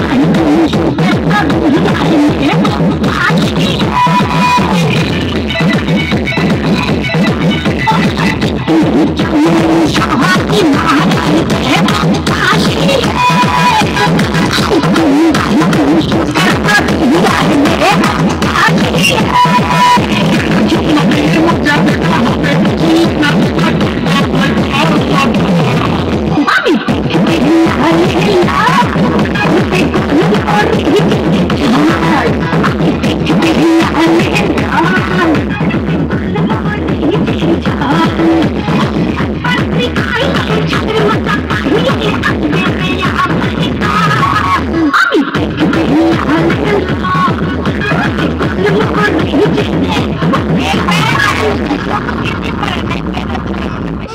I'm